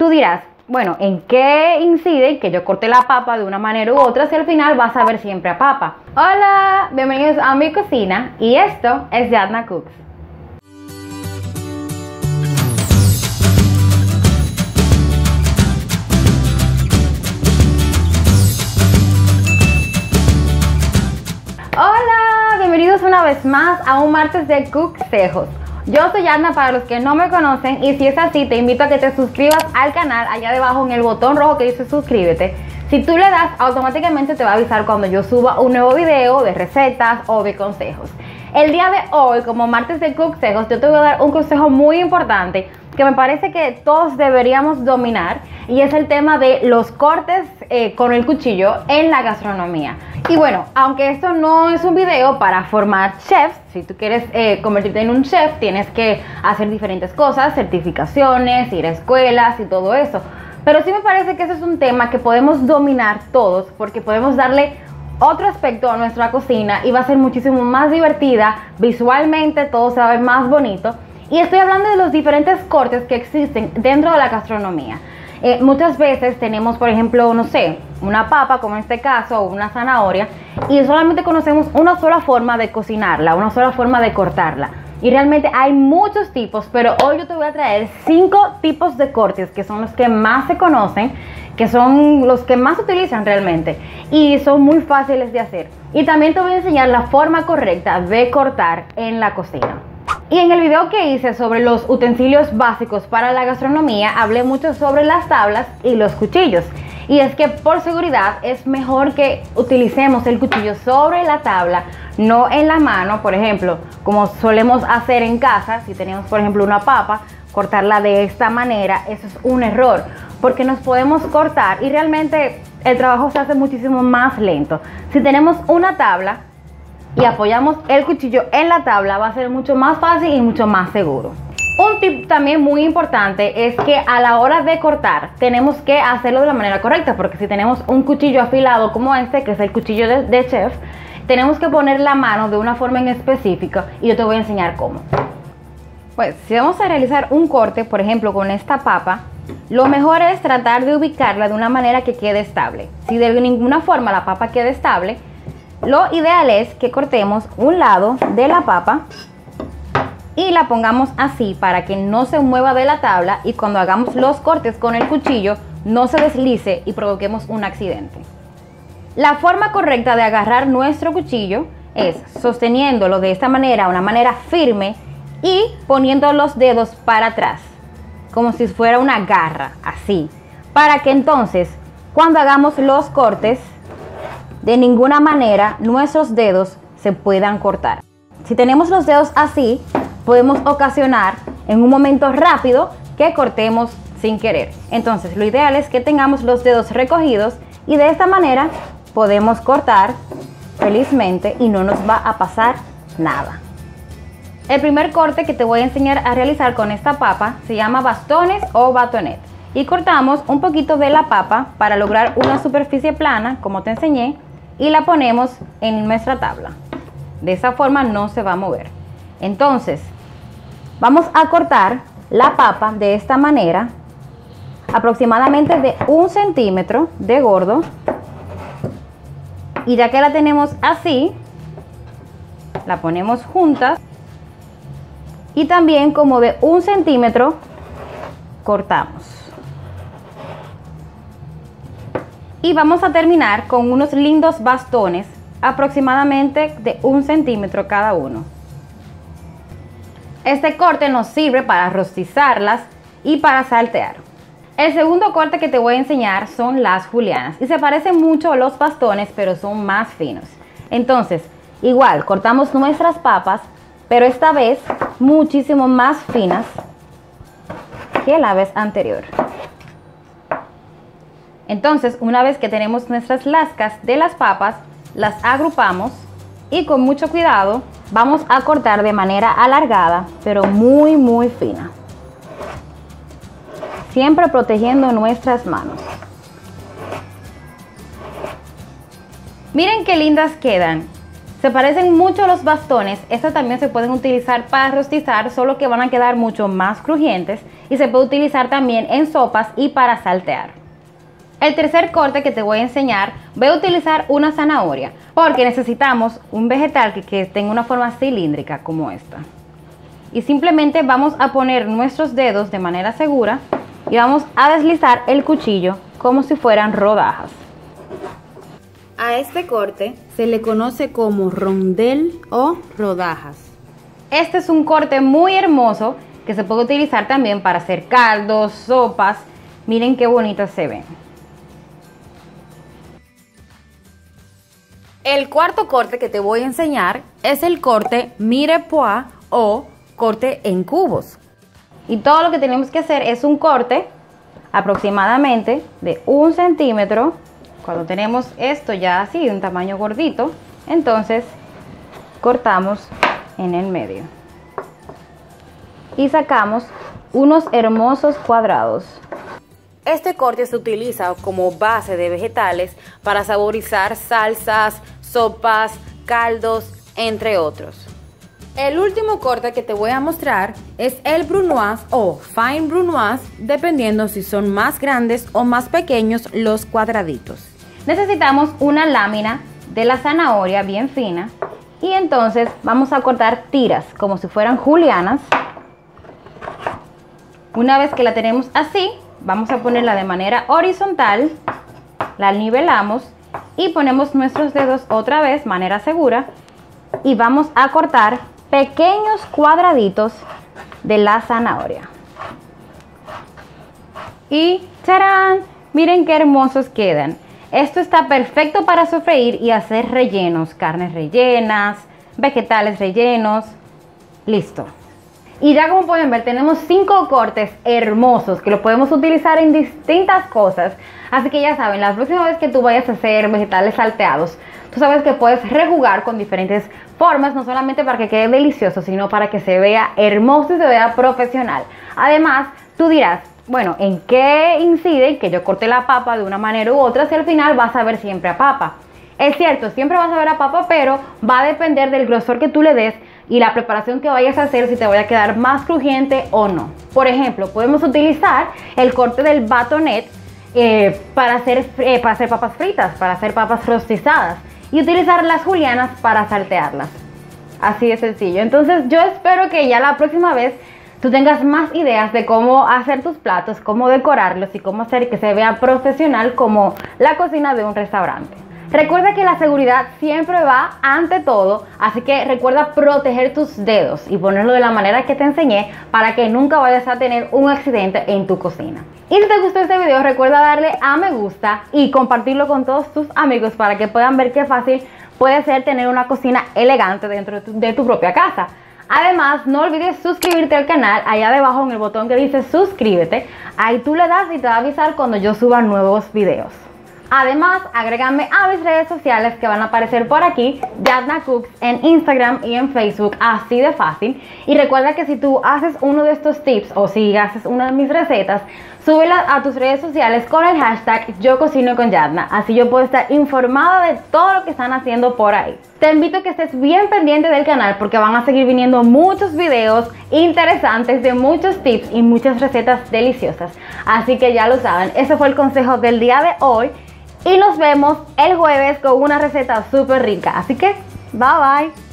Tú dirás, bueno, ¿en qué incide que yo corte la papa de una manera u otra si al final vas a ver siempre a papa? Hola, bienvenidos a mi cocina y esto es Yadna Cooks. Hola, bienvenidos una vez más a un martes de Cooksejos. Yo soy Ana para los que no me conocen y si es así te invito a que te suscribas al canal allá debajo en el botón rojo que dice suscríbete. Si tú le das automáticamente te va a avisar cuando yo suba un nuevo video de recetas o de consejos. El día de hoy como martes de consejos yo te voy a dar un consejo muy importante que me parece que todos deberíamos dominar y es el tema de los cortes eh, con el cuchillo en la gastronomía. Y bueno, aunque esto no es un video para formar chefs, si tú quieres eh, convertirte en un chef, tienes que hacer diferentes cosas, certificaciones, ir a escuelas y todo eso. Pero sí me parece que ese es un tema que podemos dominar todos porque podemos darle otro aspecto a nuestra cocina y va a ser muchísimo más divertida, visualmente todo se va a ver más bonito. Y estoy hablando de los diferentes cortes que existen dentro de la gastronomía. Eh, muchas veces tenemos, por ejemplo, no sé, una papa, como en este caso, o una zanahoria, y solamente conocemos una sola forma de cocinarla, una sola forma de cortarla. Y realmente hay muchos tipos, pero hoy yo te voy a traer cinco tipos de cortes que son los que más se conocen, que son los que más se utilizan realmente y son muy fáciles de hacer. Y también te voy a enseñar la forma correcta de cortar en la cocina. Y en el video que hice sobre los utensilios básicos para la gastronomía, hablé mucho sobre las tablas y los cuchillos. Y es que por seguridad es mejor que utilicemos el cuchillo sobre la tabla, no en la mano, por ejemplo, como solemos hacer en casa, si tenemos por ejemplo una papa, cortarla de esta manera, eso es un error, porque nos podemos cortar y realmente el trabajo se hace muchísimo más lento. Si tenemos una tabla, y apoyamos el cuchillo en la tabla va a ser mucho más fácil y mucho más seguro. Un tip también muy importante es que a la hora de cortar tenemos que hacerlo de la manera correcta porque si tenemos un cuchillo afilado como este que es el cuchillo de, chef tenemos que poner la mano de una forma en específica y yo te voy a enseñar cómo. Pues si vamos a realizar un corte por ejemplo con esta papa lo mejor es tratar de ubicarla de una manera que quede estable. Si de ninguna forma la papa quede estable, lo ideal es que cortemos un lado de la papa y la pongamos así para que no se mueva de la tabla y cuando hagamos los cortes con el cuchillo no se deslice y provoquemos un accidente. La forma correcta de agarrar nuestro cuchillo es sosteniéndolo de esta manera, una manera firme y poniendo los dedos para atrás, como si fuera una garra, así, para que entonces cuando hagamos los cortes de ninguna manera nuestros dedos se puedan cortar. Si tenemos los dedos así, podemos ocasionar en un momento rápido que cortemos sin querer. Entonces, lo ideal es que tengamos los dedos recogidos y de esta manera podemos cortar felizmente y no nos va a pasar nada. El primer corte que te voy a enseñar a realizar con esta papa se llama bastones o batonet. Y cortamos un poquito de la papa para lograr una superficie plana, como te enseñé, y la ponemos en nuestra tabla. De esa forma no se va a mover. Entonces, vamos a cortar la papa de esta manera, aproximadamente de un centímetro de gordo. Y ya que la tenemos así, la ponemos juntas. Y también como de un centímetro cortamos. Y vamos a terminar con unos lindos bastones, aproximadamente de un centímetro cada uno. Este corte nos sirve para rostizarlas y para saltear. El segundo corte que te voy a enseñar son las julianas y se parecen mucho a los bastones pero son más finos. Entonces, igual cortamos nuestras papas, pero esta vez muchísimo más finas que la vez anterior. Entonces, una vez que tenemos nuestras lascas de las papas, las agrupamos y con mucho cuidado vamos a cortar de manera alargada, pero muy, muy fina. Siempre protegiendo nuestras manos. Miren qué lindas quedan. Se parecen mucho a los bastones, estos también se pueden utilizar para rostizar, solo que van a quedar mucho más crujientes y se puede utilizar también en sopas y para saltear. El tercer corte que te voy a enseñar, voy a utilizar una zanahoria, porque necesitamos un vegetal que, que tenga una forma cilíndrica como esta. Y simplemente vamos a poner nuestros dedos de manera segura y vamos a deslizar el cuchillo como si fueran rodajas. A este corte se le conoce como rondel o rodajas. Este es un corte muy hermoso que se puede utilizar también para hacer caldos, sopas. Miren qué bonitas se ven. El cuarto corte que te voy a enseñar es el corte mirepoix o corte en cubos. Y todo lo que tenemos que hacer es un corte aproximadamente de un centímetro cuando tenemos esto ya así, de un tamaño gordito, entonces cortamos en el medio. Y sacamos unos hermosos cuadrados. Este corte se utiliza como base de vegetales para saborizar salsas, sopas, caldos, entre otros. El último corte que te voy a mostrar es el brunoise o fine brunoise, dependiendo si son más grandes o más pequeños los cuadraditos necesitamos una lámina de la zanahoria bien fina y entonces vamos a cortar tiras como si fueran julianas. Una vez que la tenemos así, vamos a ponerla de manera horizontal, la nivelamos y ponemos nuestros dedos otra vez, manera segura, y vamos a cortar pequeños cuadraditos de la zanahoria. Y ¡tarán! Miren qué hermosos quedan. Esto está perfecto para sofreír y hacer rellenos, carnes rellenas, vegetales rellenos. Listo. Y ya como pueden ver, tenemos cinco cortes hermosos que lo podemos utilizar en distintas cosas. Así que ya saben, la próxima vez que tú vayas a hacer vegetales salteados, tú sabes que puedes rejugar con diferentes formas, no solamente para que quede delicioso, sino para que se vea hermoso y se vea profesional. Además, tú dirás, bueno, ¿en qué incide que yo corte la papa de una manera u otra si al final vas a ver siempre a papa? Es cierto, siempre vas a ver a papa, pero va a depender del grosor que tú le des y la preparación que vayas a hacer si te vaya a quedar más crujiente o no. Por ejemplo, podemos utilizar el corte del batonet eh, para, hacer, eh, para hacer papas fritas, para hacer papas rostizadas y utilizar las julianas para saltearlas. Así de sencillo. Entonces yo espero que ya la próxima vez tú tengas más ideas de cómo hacer tus platos, cómo decorarlos y cómo hacer que se vea profesional como la cocina de un restaurante. Recuerda que la seguridad siempre va ante todo, así que recuerda proteger tus dedos y ponerlo de la manera que te enseñé para que nunca vayas a tener un accidente en tu cocina. Y si te gustó este video, recuerda darle a me gusta y compartirlo con todos tus amigos para que puedan ver qué fácil puede ser tener una cocina elegante dentro de tu, propia casa. Además, no olvides suscribirte al canal, allá debajo en el botón que dice suscríbete. Ahí tú le das y te va a avisar cuando yo suba nuevos videos. Además, agrégame a mis redes sociales que van a aparecer por aquí, Yadna Cooks, en Instagram y en Facebook, así de fácil. Y recuerda que si tú haces uno de estos tips o si haces una de mis recetas, súbela a tus redes sociales con el hashtag Yo Cocino con. Así yo puedo estar informada de todo lo que están haciendo por ahí. Te invito a que estés bien pendiente del canal porque van a seguir viniendo muchos videos interesantes de muchos tips y muchas recetas deliciosas. Así que ya lo saben, ese fue el consejo del día de hoy y nos vemos el jueves con una receta súper rica. Así que, bye bye.